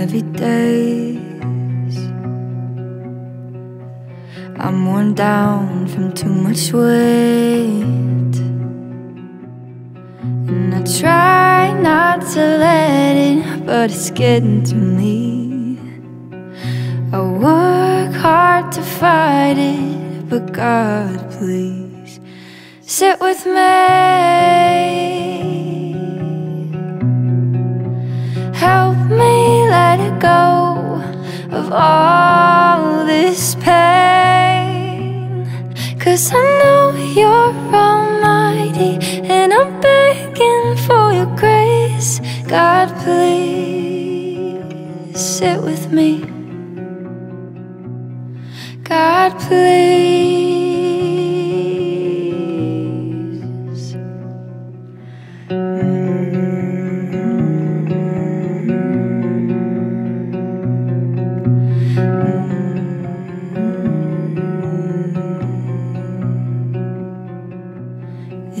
heavy days. I'm worn down from too much weight. And I try not to let it, but it's getting to me. I work hard to fight it, but God, please sit with me. All this pain. Cause I know you're almighty, and I'm begging for your grace. God, please sit with me. God, please.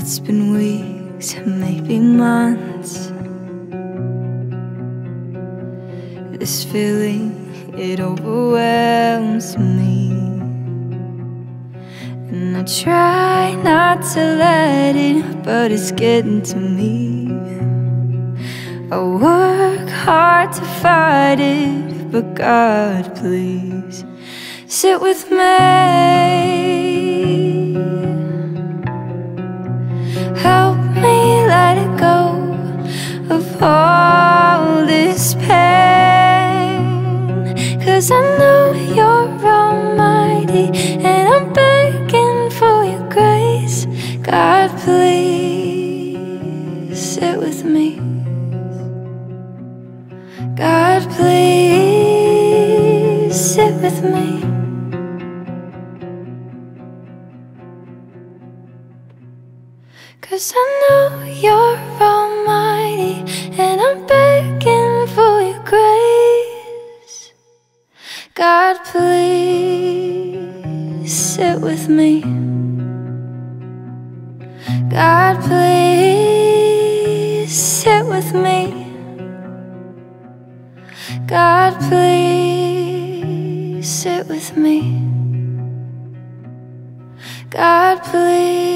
It's been weeks, maybe months. This feeling, it overwhelms me. And I try not to let it, but it's getting to me. I work hard to fight it, but God, please sit with me. Of all this pain. Cause I know you're almighty, and I'm begging for your grace. God, please sit with me. God, please sit with me. Cause I know you're almighty, God, please sit with me. God, please sit with me. God, please sit with me. God, please.